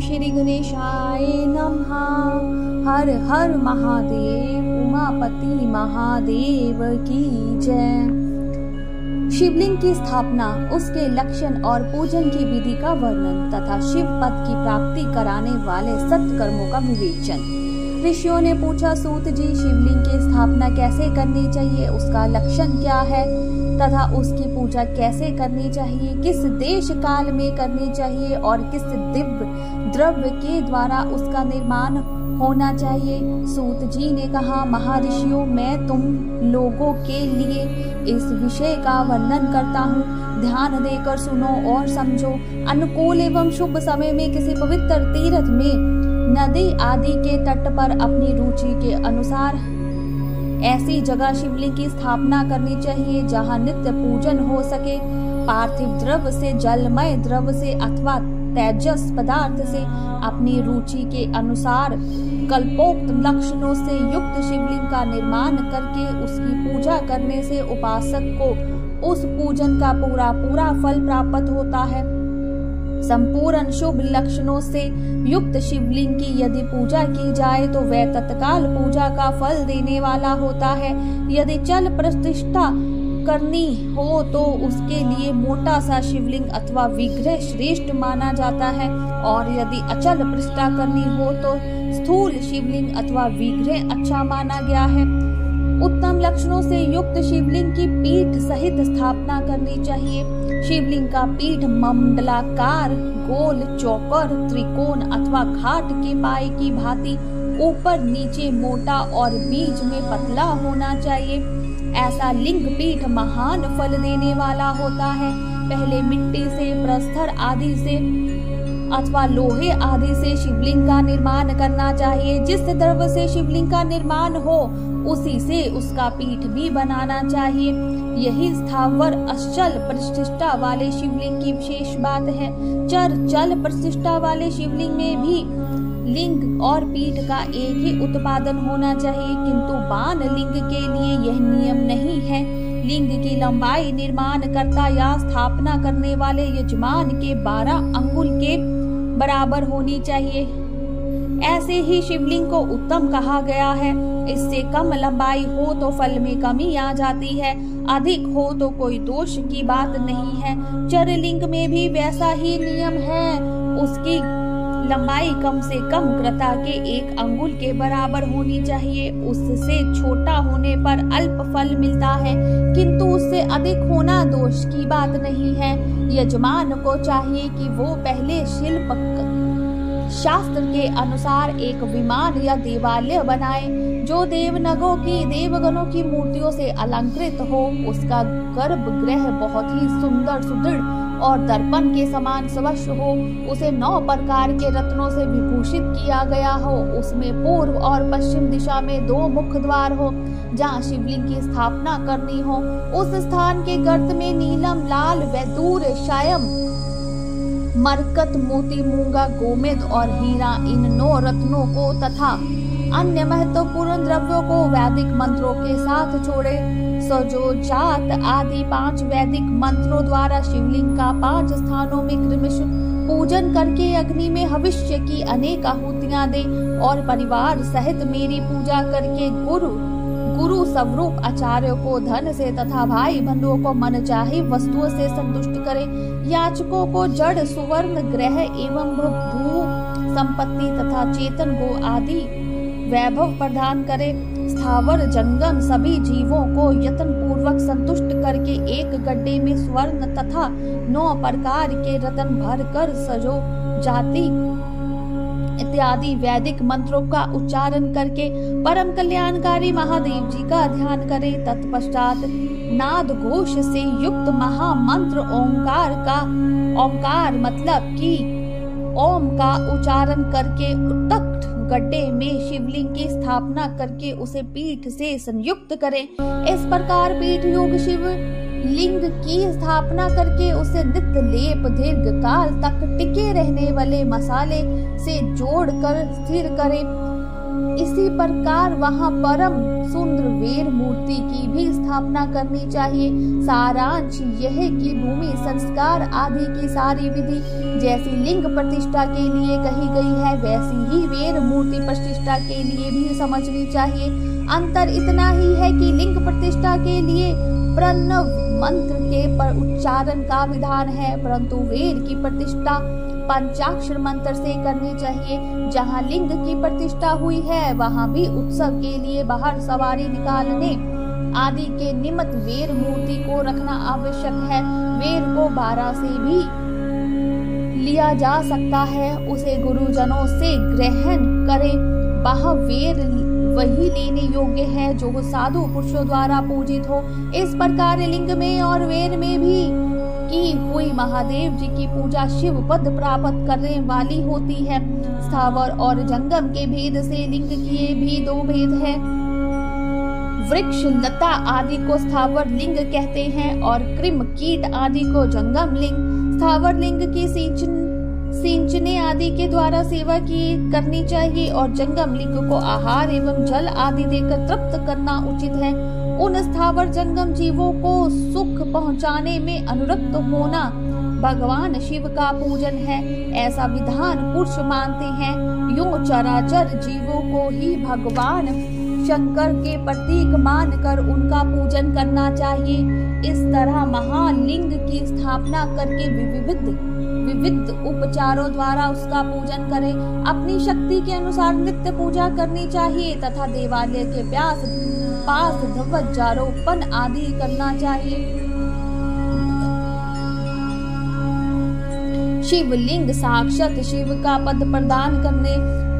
श्री गणेशाय नमः। हर हर महादेव, उमापति महादेव की जय। शिवलिंग की स्थापना, उसके लक्षण और पूजन की विधि का वर्णन तथा शिव पद की प्राप्ति कराने वाले सत्कर्मों का विवेचन। ऋषियों ने पूछा, सूत जी, शिवलिंग की स्थापना कैसे करनी चाहिए? उसका लक्षण क्या है? तथा उसकी पूजा कैसे करनी चाहिए? किस देश काल में करनी चाहिए? और किस दिव्य द्रव्य के द्वारा उसका निर्माण होना चाहिए? सूत जी ने कहा महर्षियों मैं तुम लोगों के लिए इस विषय का वर्णन करता हूँ। ध्यान देकर सुनो और समझो। अनुकूल एवं शुभ समय में किसी पवित्र तीर्थ में नदी आदि के तट पर अपनी रुचि के अनुसार ऐसी जगह शिवलिंग की स्थापना करनी चाहिए, जहाँ नित्य पूजन हो सके। पार्थिव द्रव से, जलमय द्रव से अथवा तेजस पदार्थ से अपनी रुचि के अनुसार कल्पोक्त लक्षणों से युक्त शिवलिंग का निर्माण करके उसकी पूजा करने से उपासक को उस पूजन का पूरा पूरा फल प्राप्त होता है। संपूर्ण शुभ लक्षणों से युक्त शिवलिंग की यदि पूजा की जाए तो वह तत्काल पूजा का फल देने वाला होता है। यदि चल प्रतिष्ठा करनी हो तो उसके लिए मोटा सा शिवलिंग अथवा विग्रह श्रेष्ठ माना जाता है। और यदि अचल प्रतिष्ठा करनी हो तो स्थूल शिवलिंग अथवा विग्रह अच्छा माना गया है। उत्तम लक्षणों से युक्त शिवलिंग की पीठ सहित स्थापना करनी चाहिए। शिवलिंग का पीठ मंडलाकार, गोल, चौकर, त्रिकोण अथवा घाट के पाए की भांति ऊपर, नीचे, मोटा और बीच में पतला होना चाहिए। ऐसा लिंग पीठ महान फल देने वाला होता है। पहले मिट्टी से, प्रस्तर आदि से अथवा लोहे आदि से शिवलिंग का निर्माण करना चाहिए। जिस द्रव्य से शिवलिंग का निर्माण हो, उसी से उसका पीठ भी बनाना चाहिए। यही स्थावर अचल प्रतिष्ठा वाले शिवलिंग की विशेष बात है। चर चल प्रतिष्ठा वाले शिवलिंग में भी लिंग और पीठ का एक ही उत्पादन होना चाहिए। किंतु बान लिंग के लिए यह नियम नहीं है। लिंग की लंबाई निर्माण करता या स्थापना करने वाले यजमान के बारह अंगुल के बराबर होनी चाहिए। ऐसे ही शिवलिंग को उत्तम कहा गया है। इससे कम लंबाई हो तो फल में कमी आ जाती है। अधिक हो तो कोई दोष की बात नहीं है। चरलिंग में भी वैसा ही नियम है। उसकी लंबाई कम से कम कृता के एक अंगुल के बराबर होनी चाहिए। उससे छोटा होने पर अल्प फल मिलता है, किंतु उससे अधिक होना दोष की बात नहीं है। यजमान को चाहिए कि वो पहले शिल्प शास्त्र के अनुसार एक विमान या देवालय बनाए, जो देवनगों की देवगणों की मूर्तियों से अलंकृत हो। उसका गर्भगृह बहुत ही सुंदर सुदृढ़ और दर्पण के समान स्वच्छ हो, उसे नौ प्रकार के रत्नों से विभूषित किया गया हो। उसमें पूर्व और पश्चिम दिशा में दो मुख्य द्वार हो, जहाँ शिवलिंग की स्थापना करनी हो। उस स्थान के गर्त में नीलम, लाल, वैदूर, शायम, मरकत, मोती, मूँगा, गोमेद और हीरा, इन नौ रत्नों को तथा अन्य महत्वपूर्ण द्रव्यों को वैदिक मंत्रों के साथ छोड़े सजोजात आदि पाँच वैदिक मंत्रों द्वारा शिवलिंग का पाँच स्थानों में क्रमश पूजन करके अग्नि में भविष्य की अनेक आहुतियाँ दे और परिवार सहित मेरी पूजा करके गुरु गुरु स्वरूप आचार्य को धन से तथा भाई बंधुओं को मन चाहे वस्तुओं से संतुष्ट करे, याचकों को जड़, सुवर्ण, ग्रह एवं भू, संपत्ति तथा चेतन गो आदि वैभव प्रदान करे स्थावर जंगम सभी जीवों को यत्न पूर्वक संतुष्ट करके एक गड्ढे में स्वर्ण तथा नौ प्रकार के रतन भर कर सजो जाति इत्यादि वैदिक मंत्रों का उच्चारण करके परम कल्याणकारी महादेव जी का ध्यान करे। तत्पश्चात नाद घोष से युक्त महामंत्र ओंकार का ओंकार मतलब कि ओम का उच्चारण करके उत्तक गड्ढे में शिवलिंग की स्थापना करके उसे पीठ से संयुक्त करें। इस प्रकार पीठ योग शिव लिंग की स्थापना करके उसे नित्य लेप दीर्घ काल तक टिके रहने वाले मसाले से जोड़कर स्थिर करें। इसी प्रकार वहाँ परम सुंदर वेर मूर्ति की भी स्थापना करनी चाहिए। सारांश यह कि भूमि संस्कार आदि की सारी विधि जैसी लिंग प्रतिष्ठा के लिए कही गई है, वैसी ही वेर मूर्ति प्रतिष्ठा के लिए भी समझनी चाहिए। अंतर इतना ही है कि लिंग प्रतिष्ठा के लिए प्रणव मंत्र के पर उच्चारण का विधान है, परंतु वेद की प्रतिष्ठा पंचाक्षर मंत्र से करनी चाहिए। जहाँ लिंग की प्रतिष्ठा हुई है, वहाँ भी उत्सव के लिए बाहर सवारी निकालने आदि के निमित्त वेर मूर्ति को रखना आवश्यक है। वेर को बारह से भी लिया जा सकता है। उसे गुरुजनों से ग्रहण करे। वह वेर वही लेने योग्य है, जो साधु पुरुषों द्वारा पूजित हो। इस प्रकार लिंग में और वेर में भी की हुई महादेव जी की पूजा शिव पद प्राप्त करने वाली होती है। स्थावर और जंगम के भेद से लिंग किए भी दो भेद है। वृक्ष, लता आदि को स्थावर लिंग कहते हैं और कृम, कीट आदि को जंगम लिंग। स्थावर लिंग की सिंचन सिंचने आदि के द्वारा सेवा की करनी चाहिए और जंगम लिंग को आहार एवं जल आदि देकर तृप्त करना उचित है। उन स्थावर जंगम जीवों को सुख पहुँचाने में अनुरक्त होना। भगवान शिव का पूजन है, ऐसा विधान पुरुष मानते हैं। यूँ चराचर जीवों को ही भगवान शंकर के प्रतीक मानकर उनका पूजन करना चाहिए। इस तरह महालिंग की स्थापना करके विविध विविध उपचारों द्वारा उसका पूजन करें। अपनी शक्ति के अनुसार नित्य पूजा करनी चाहिए तथा देवालय के प्यास पास ध्वजारोपण आदि करना चाहिए। शिवलिंग साक्षात शिव का पद प्रदान करने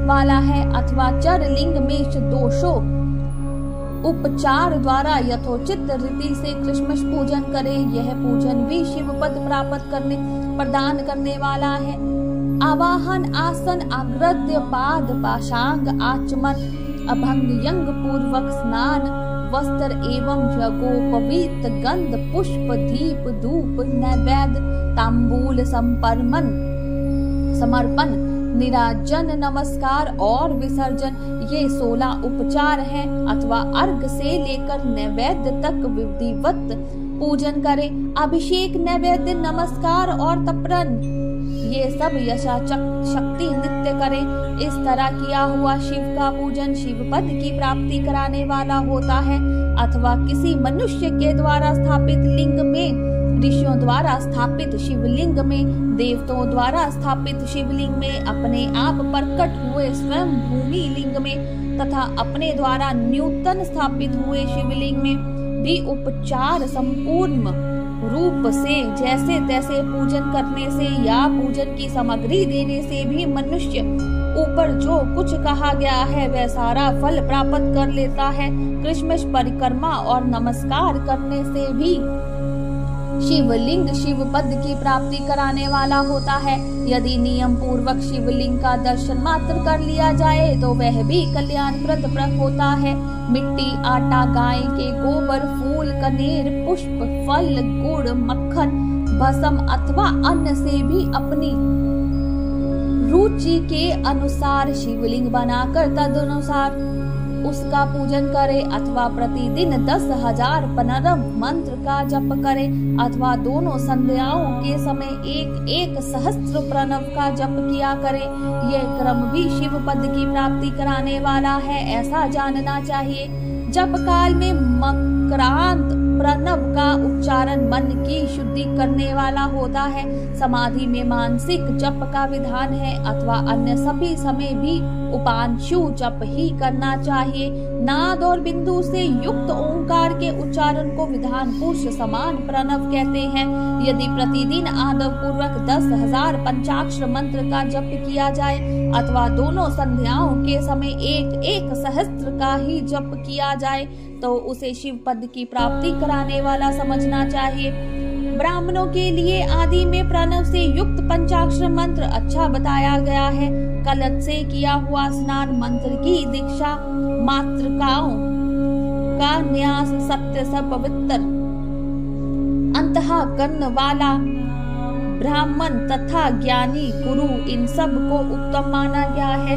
वाला है अथवा चर लिंग में दोषो। उपचार द्वारा यथोचित रीति से कृष्ण पूजन करे, यह पूजन भी शिव पद प्राप्त करने, प्रदान करने वाला है। आवाहन आसन अग्रद्य पाद पाशांग आचमन। अभंग यंग पूर्वक स्नान, वस्त्र एवं जगोपवीत गंध, पुष्प, दीप, धूप, नैवेद, तांबूल संपरमन, समर्पण, निराजन, नमस्कार और विसर्जन। ये सोलह उपचार हैं, अथवा अर्घ से लेकर नैवेद्य तक विधिवत पूजन करें। अभिषेक, नैवेद्य, नमस्कार और तपरन। ये सब यशा शक्ति नृत्य करे। इस तरह किया हुआ शिव का पूजन शिव पद की प्राप्ति कराने वाला होता है। अथवा किसी मनुष्य के द्वारा स्थापित लिंग में, ऋषियों द्वारा स्थापित शिवलिंग में देवताओं द्वारा स्थापित शिवलिंग में, अपने आप प्रकट हुए स्वयं भूमि लिंग में, तथा अपने द्वारा न्यूतन स्थापित हुए शिवलिंग में भी उपचार संपूर्ण रूप से जैसे तैसे पूजन करने से या पूजन की सामग्री देने से भी मनुष्य ऊपर जो कुछ कहा गया है, वह सारा फल प्राप्त कर लेता है। कृष्ण परिक्रमा और नमस्कार करने से भी शिवलिंग शिव पद की प्राप्ति कराने वाला होता है। यदि नियम पूर्वक शिवलिंग का दर्शन मात्र कर लिया जाए तो वह भी कल्याणप्रद होता है। मिट्टी, आटा, गाय के गोबर, फूल, कनेर, पुष्प, फल, गुड़, मक्खन, भसम अथवा अन्न से भी अपनी रुचि के अनुसार शिवलिंग बनाकर तद अनुसार उसका पूजन करे अथवा प्रतिदिन दस हज़ार पनरम मंत्र का जप करे अथवा दोनों संध्याओं के समय एक एक सहस्त्र प्रणव का जप किया करे। यह क्रम भी शिव पद की प्राप्ति कराने वाला है, ऐसा जानना चाहिए। जप काल में मकरांत प्रणव का उच्चारण मन की शुद्धि करने वाला होता है। समाधि में मानसिक जप का विधान है, अथवा अन्य सभी समय भी उपांशु जप ही करना चाहिए। नाद और बिंदु से युक्त ओंकार के उच्चारण को विधान पुरुष समान प्रणव कहते हैं। यदि प्रतिदिन आदव पूर्वक दस हज़ार पंचाक्षर मंत्र का जप किया जाए, अथवा दोनों संध्याओं के समय एक एक सहस्त्र का ही जप किया जाए तो उसे शिव पद की प्राप्ति कराने वाला समझना चाहिए। ब्राह्मणों के लिए आदि में प्रणव से युक्त पंचाक्षर मंत्र अच्छा बताया गया है। कलत से किया हुआ स्नान मंत्र की दीक्षा मातृकाओं का न्यास सत्य सब पवित्र अंत कर्ण वाला ब्राह्मण तथा ज्ञानी गुरु इन सबको उत्तम माना गया है।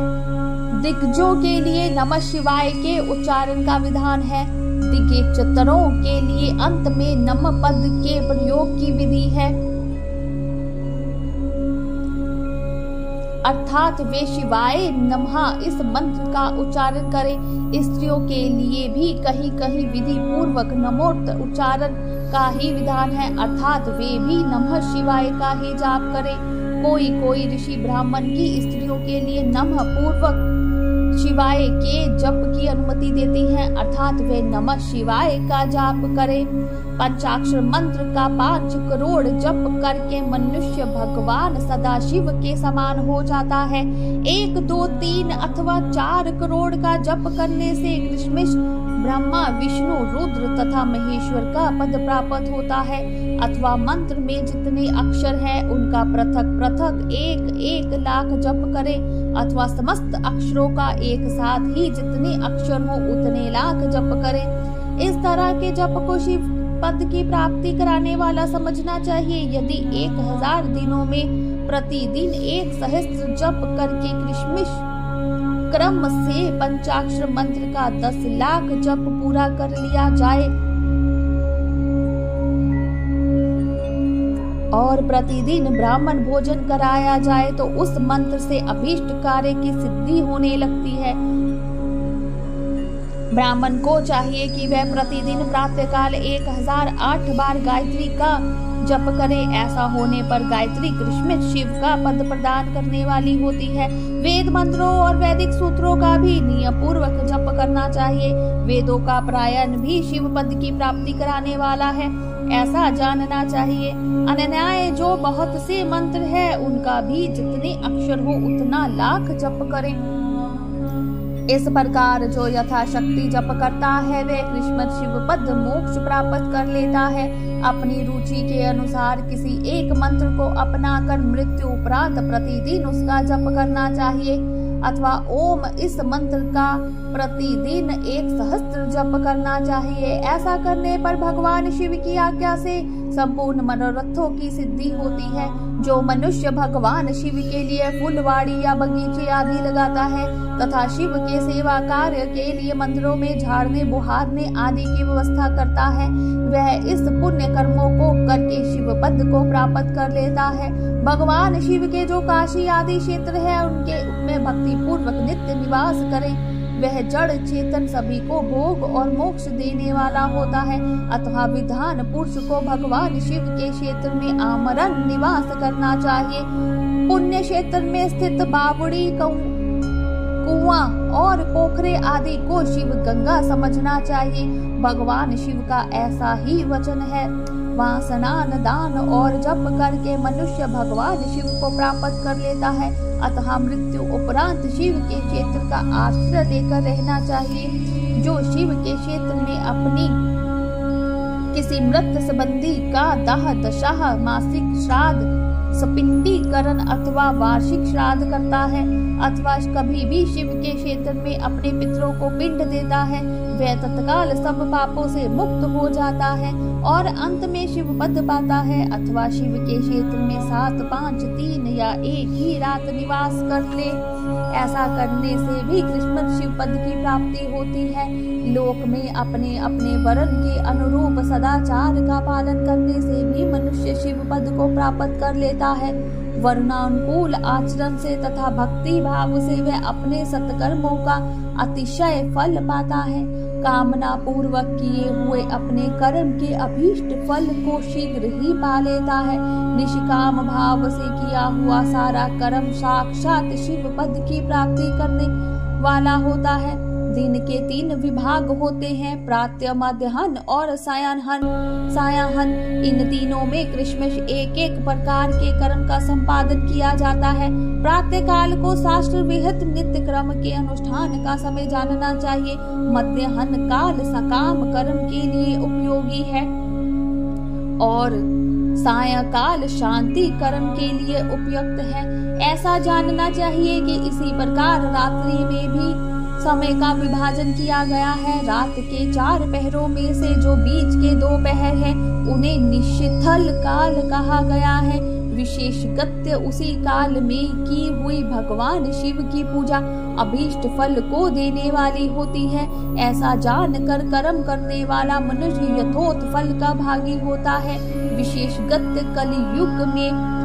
दिग्गजों के लिए नमः शिवाय के उच्चारण का विधान है। दिग्गजतरों के लिए अंत में नम पद के प्रयोग की विधि है। अर्थात वे शिवाय नमः इस मंत्र का उच्चारण करें। स्त्रियों के लिए भी कहीं कहीं विधि पूर्वक नमोर्त उच्चारण का ही विधान है। अर्थात वे भी नमः शिवाय का ही जाप करें। कोई कोई ऋषि ब्राह्मण की स्त्रियों के लिए नमः पूर्वक शिवाय के जप की अनुमति देती हैं, अर्थात वे नमः शिवाय का जाप करें। पंचाक्षर मंत्र का पाँच करोड़ जप करके मनुष्य भगवान सदा शिव के समान हो जाता है। एक, दो, तीन अथवा चार करोड़ का जप करने से ब्रह्मा, विष्णु, रुद्र तथा महेश्वर का पद प्राप्त होता है। अथवा मंत्र में जितने अक्षर हैं, उनका पृथक पृथक एक एक लाख जप करें, अथवा समस्त अक्षरों का एक साथ ही जितने अक्षर हो, उतने लाख जप करें। इस तरह के जप को शिव पद की प्राप्ति कराने वाला समझना चाहिए। यदि एक हज़ार दिनों में प्रतिदिन एक सहस्त्र जप करके कृष्मिश क्रम से पंचाक्षर मंत्र का दस लाख जप पूरा कर लिया जाए और प्रतिदिन ब्राह्मण भोजन कराया जाए तो उस मंत्र से अभीष्ट कार्य की सिद्धि होने लगती है। ब्राह्मण को चाहिए कि वह प्रतिदिन एक हज़ार आठ बार गायत्री का जप करे। ऐसा होने पर गायत्री कृष्ण शिव का पद प्रदान करने वाली होती है। वेद मंत्रों और वैदिक सूत्रों का भी नियम पूर्वक जप करना चाहिए। वेदों का प्रायण भी शिव पद की प्राप्ति कराने वाला है। ऐसा जानना चाहिए। अन्याय जो बहुत से मंत्र है, उनका भी जितने अक्षर हो, उतना लाख जप करें। इस प्रकार जो यथाशक्ति जप करता है वह कृष्ण शिव पद मोक्ष प्राप्त कर लेता है। अपनी रुचि के अनुसार किसी एक मंत्र को अपनाकर मृत्यु उपरांत प्रतिदिन उसका जप करना चाहिए। अथवा ओम इस मंत्र का प्रतिदिन एक सहस्त्र जप करना चाहिए। ऐसा करने पर भगवान शिव की आज्ञा से संपूर्ण मनोरथों की सिद्धि होती है। जो मनुष्य भगवान शिव के लिए फुलवाड़ी या बगीचे आदि लगाता है, तथा शिव के सेवा कार्य के लिए मंदिरों में, झाड़ने, बुहारने आदि की व्यवस्था करता है, वह इस पुण्य कर्मों को करके शिव पद को प्राप्त कर लेता है। भगवान शिव के जो काशी आदि क्षेत्र है, उनके उनमें भक्ति पूर्वक नित्य निवास करें। वह जड़ चेतन सभी को भोग और मोक्ष देने वाला होता है। अथवा विधान पुरुष को भगवान शिव के क्षेत्र में आमरण निवास करना चाहिए। पुण्य क्षेत्र में स्थित बावड़ी कुआँ और पोखरे आदि को शिव गंगा समझना चाहिए। भगवान शिव का ऐसा ही वचन है। वहाँ स्नान, दान और जप करके मनुष्य भगवान शिव को प्राप्त कर लेता है। अतः मृत्यु उपरांत शिव के क्षेत्र का आश्रय लेकर रहना चाहिए। जो शिव के क्षेत्र में अपनी किसी मृत संबंधी का दाह दशाह मासिक श्राद्ध, सपिंडीकरण अथवा वार्षिक श्राद्ध करता है। अथवा कभी भी शिव के क्षेत्र में अपने पितरों को पिंड देता है। वह तत्काल सब पापों से मुक्त हो जाता है और अंत में शिव पद पाता है। अथवा शिव के क्षेत्र में सात, पाँच, तीन या एक ही रात निवास कर ले। ऐसा करने से भी कृष्ण शिव पद की प्राप्ति होती है। लोक में अपने अपने वरण के अनुरूप सदाचार का पालन करने से भी मनुष्य शिव पद को प्राप्त कर लेता है। वर्णानुकूल आचरण से तथा भक्ति भाव से वह अपने सत्कर्मों का अतिशय फल पाता है। कामना पूर्वक किए हुए अपने कर्म के अभीष्ट फल को शीघ्र ही पा लेता है। निष्काम भाव से किया हुआ सारा कर्म साक्षात शिव पद की प्राप्ति करने वाला होता है। दिन के तीन विभाग होते हैं प्रात्य मध्यहन और सायाहन। सायाहन, इन तीनों में कृष्ण एक एक प्रकार के कर्म का संपादन किया जाता है। प्रातः काल को शास्त्र विहित नित्य क्रम के अनुष्ठान का समय जानना चाहिए। मध्यहन काल सकाम कर्म के लिए उपयोगी है। और सायकाल शांति कर्म के लिए उपयुक्त है। ऐसा जानना चाहिए कि इसी प्रकार रात्रि में भी समय का विभाजन किया गया है। रात के चार पहरों में से जो बीच के दो पहर है, उन्हें निशिथल काल कहा गया है। विशेष गत्य उसी काल में की हुई भगवान शिव की पूजा अभीष्ट फल को देने वाली होती है। ऐसा जान कर कर्म करने वाला मनुष्य यथोत फल का भागी होता है। विशेष गत्य कलयुग में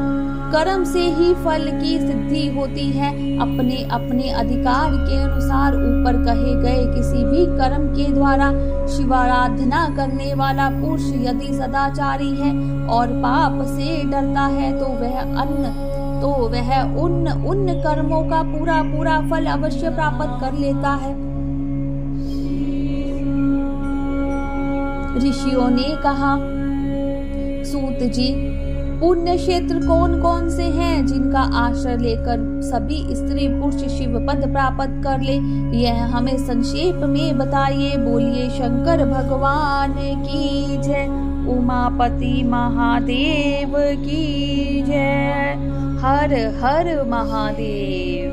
कर्म से ही फल की सिद्धि होती है। अपने अपने अधिकार के अनुसार ऊपर कहे गए किसी भी कर्म के द्वारा शिवाराधना करने वाला पुरुष यदि सदाचारी है और पाप से डरता है तो वह अन्न तो वह उन उन कर्मों का पूरा पूरा फल अवश्य प्राप्त कर लेता है। ऋषियों ने कहा, सूत जी पुण्य क्षेत्र कौन कौन से हैं जिनका आश्रय लेकर सभी स्त्री पुरुष शिव पद प्राप्त कर ले? यह हमें संक्षेप में बताइए। बोलिए, शंकर भगवान की जय। उमापति महादेव की जय। हर हर महादेव।